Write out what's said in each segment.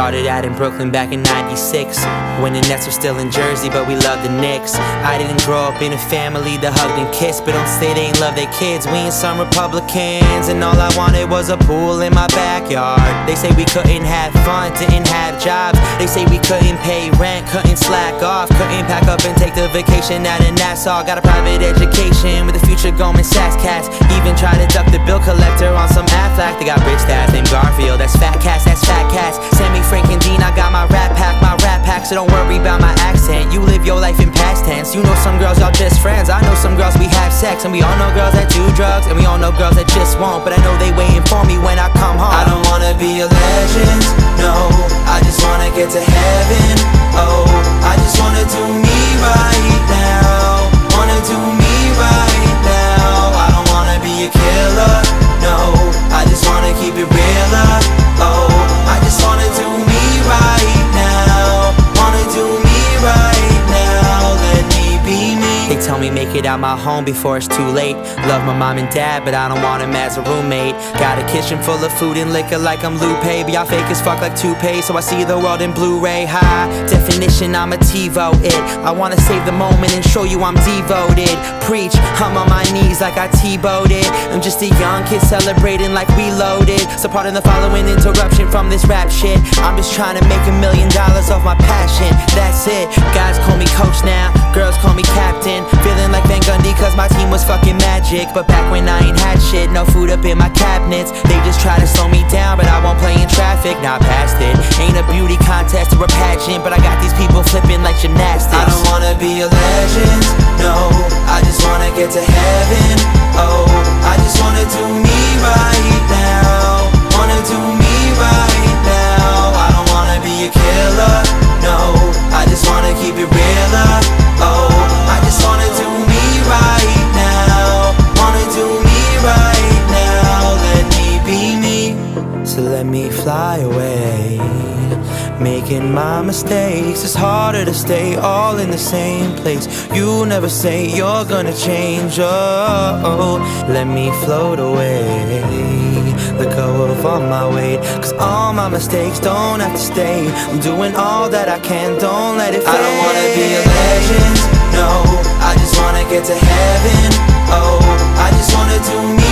Started out in Brooklyn back in 96 When the Nets were still in Jersey but we loved the Knicks. I didn't grow up in a family that hugged and kissed But don't say they ain't love their kids. We ain't some Republicans And all I wanted was a pool in my backyard. They say we couldn't have fun, didn't have jobs. They say we couldn't pay rent, couldn't slack off Couldn't pack up and take the vacation out in Nassau. Got a private education with a future Goldman Sachs Even tried to duck the bill collector on some Aflac. They got rich dads named Garfield, that's fat cats, that's fat cats So don't worry about my accent, you live your life in past tense. You know some girls, y'all just friends, I know some girls, we have sex. And we all know girls that do drugs, and we all know girls that just won't. But I know they waiting for me when I come home. I don't wanna be a legend, no I just wanna get to heaven, oh I just wanna do me right They me make it out my home before it's too late. Love my mom and dad, but I don't want him as a roommate. Got a kitchen full of food and liquor like I'm Lupe. But y'all fake as fuck like toupee, so I see the world in Blu-ray. High definition, I'm a TiVo it I wanna save the moment and show you I'm devoted. Preach, I'm on my knees like I Tebowed it I'm just a young kid celebrating like we loaded. So pardon the following interruption from this rap shit. I'm just trying to make a million dollars off my passion, that's it. Guys call me coach now, girls call me captain was fucking magic But back when I ain't had shit, no food up in my cabinets. They just try to slow me down but I won't play in traffic, not past it. Ain't a beauty contest or a pageant But I got these people flipping like gymnastics. I don't wanna be a legend, no. I just wanna get to heaven, oh I just wanna Making my mistakes. It's harder to stay all in the same place. You never say you're gonna change Oh, let me float away. Let go of all my weight. Cause all my mistakes don't have to stay. I'm doing all that I can, don't let it fade I don't wanna be a legend, no I just wanna get to heaven, oh I just wanna do me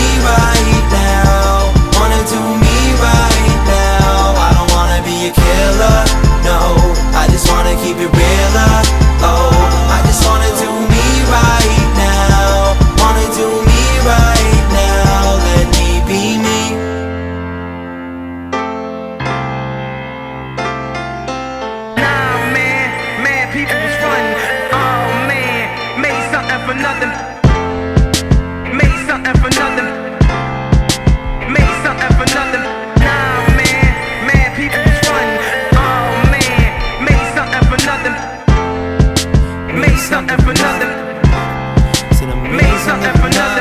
for nothing. Made something for nothing. Made something for nothing. Nah, man, people. Oh man, made something for nothing. Made something for nothing. Made something for nothing.